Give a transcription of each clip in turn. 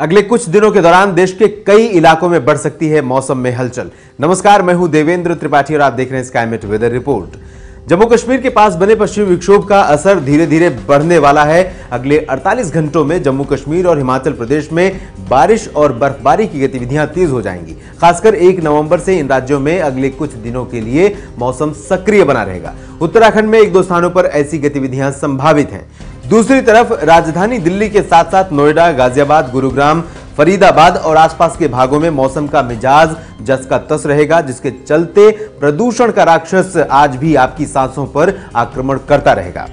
अगले कुछ दिनों के दौरान देश के कई इलाकों में बढ़ सकती है मौसम में हलचल। नमस्कार, मैं हूँ देवेंद्र त्रिपाठी और आप देख रहे हैं Skymet weather report Jammu Kashmir के पास बने पश्चिमी विक्षोभ का असर धीरे धीरे बढ़ने वाला है। अगले 48 घंटों में जम्मू कश्मीर और हिमाचल प्रदेश में बारिश और बर्फबारी की गतिविधियाँ तेज हो जाएँगी। खासकर 1 नवंबर से इन राज्यों में अगले कुछ दिनों के लिए मौसम सक्रिय बना रहेगा। उत्तराखंड में एक दो स्थानों पर ऐसी गतिविधियाँ संभावित हैं। दूसरी तरफ़ राजधानी दिल्ली के साथ साथ नोएडा, गाजियाबाद, गुरुग्राम फरीदाबाद और आसपास के भागों में मौसम का मिजाज जस का तस रहेगा, जिसके चलते प्रदूषण का राक्षस आज भी आपकी सांसों पर आक्रमण करता रहेगा।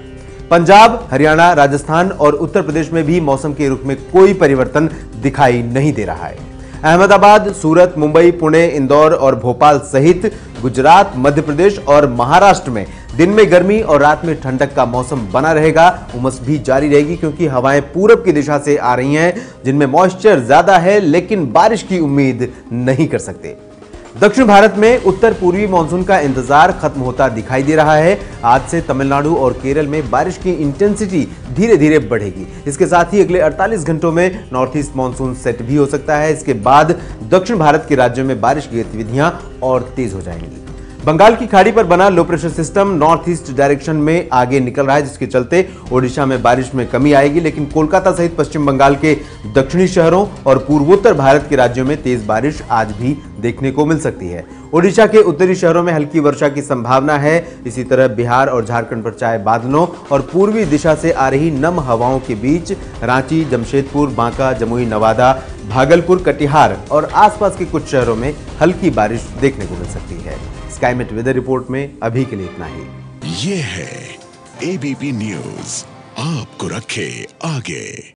पंजाब, हरियाणा, राजस्थान और उत्तर प्रदेश में भी मौसम के रुख में कोई परिवर्तन दिखाई नहीं दे रहा है। अहमदाबाद, सूरत, मुंबई, पुणे, इंदौर और भोपाल सहित गुजरात, मध्य प्रदेश और महाराष्ट्र में दिन में गर्मी और रात में ठंडक का मौसम बना रहेगा। उमस भी जारी रहेगी क्योंकि हवाएँ पूरब की दिशा से आ रही हैं, जिनमें मॉइस्चर ज़्यादा है, लेकिन बारिश की उम्मीद नहीं कर सकते। दक्षिण भारत में उत्तर पूर्वी मानसून का इंतज़ार खत्म होता दिखाई दे रहा है। आज से तमिलनाडु और केरल में बारिश की इंटेंसिटी धीरे धीरे बढ़ेगी। इसके साथ ही अगले 48 घंटों में नॉर्थ ईस्ट मानसून सेट भी हो सकता है। इसके बाद दक्षिण भारत के राज्यों में बारिश की गतिविधियाँ और तेज हो जाएँगी। बंगाल की खाड़ी पर बना low pressure system north east direction में आगे निकल रहा है, जिसके चलते ओडिशा में बारिश में कमी आएगी, लेकिन कोलकाता सहित पश्चिम बंगाल के दक्षिणी शहरों और पूर्वोत्तर भारत के राज्यों में तेज बारिश आज भी देखने को मिल सकती है। ओडिशा के उत्तरी शहरों में हल्की वर्षा की संभावना है। इसी तरह बिहार और झारखंड पर चाहे बादलों और पूर्वी दिशा से आ रही नम हवाओं के बीच रांची, जमशेदपुर, बांका, जमुई, नवादा, भागलपुर, कटिहार और आसपास के कुछ शहरों में हल्की बारिश देखने को मिल सकती है। स्काईमेट वेदर रिपोर्ट में अभी के लिए इतना ही। ये है एबीपी न्यूज़ आपको रखे आगे।